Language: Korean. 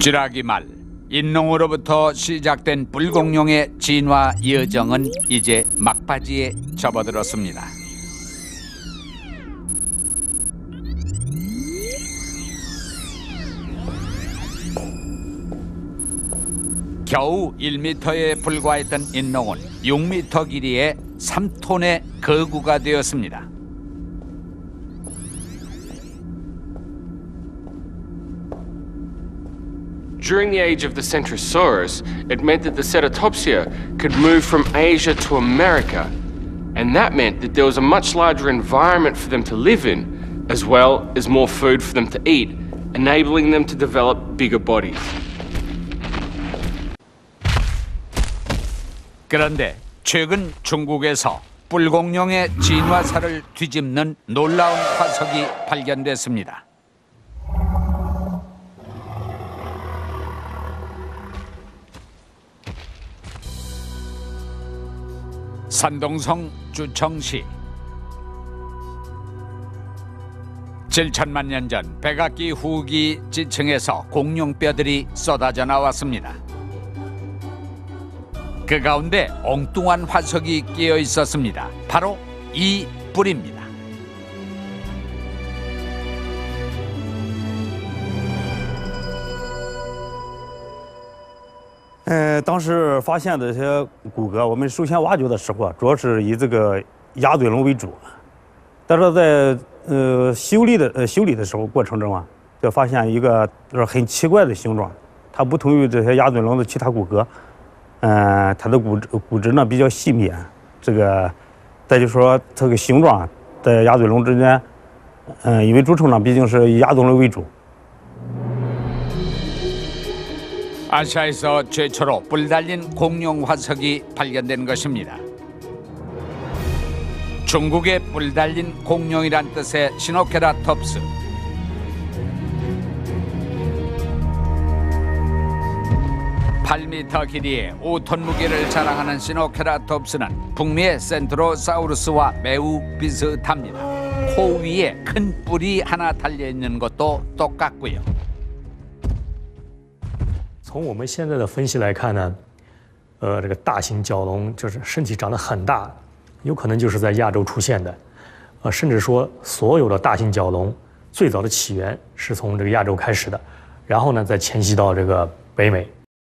쥐라기 말 인농으로부터 시작된 불공룡의 진화 여정은 이제 막바지에 접어들었습니다. 겨우 1m에 불과했던 인농은 6m 길이의 3톤의 거구가 되었습니다. During the age of the Centrosaurus, it meant that the Ceratopsia could move from Asia to America. And that meant that there was a much larger environment for them to live in, as well as more food for them to eat, enabling them to develop bigger bodies. 그런데 최근 중국에서 뿔공룡의 진화사를 뒤집는 놀라운 화석이 발견됐습니다. 산동성 주청시 7천만 년 전 백악기 후기 지층에서 공룡뼈들이 쏟아져 나왔습니다. 그 가운데 엉뚱한 화석이 끼어 있었습니다. 바로 이 뿔입니다. 呃，当时发现这些骨骼，我们首先挖掘的时候啊，主要是以这个鸭嘴龙为主，但是在呃修理的呃修理的时候过程中啊，就发现一个就是很奇怪的形状，它不同于这些鸭嘴龙的其他骨骼，嗯、它的骨骨质呢比较细密，这个再就说这个形状啊在鸭嘴龙之间，嗯、因为主成呢毕竟是以鸭嘴龙为主， 아시아에서 최초로 뿔 달린 공룡 화석이 발견된 것입니다. 중국의 뿔 달린 공룡이란 뜻의 시노케라톱스. (8m) 길이에 5톤 무게를 자랑하는 시노케라톱스는 북미의 센트로사우루스와 매우 비슷합니다. 코 위에 큰 뿔이 하나 달려 있는 것도 똑같고요. 从我们现在的分析来看呢，呃，这个大型角龙就是身体长得很大，有可能就是在亚洲出现的，呃，甚至说所有的大型角龙最早的起源是从这个亚洲开始的，然后呢再迁徙到这个北美。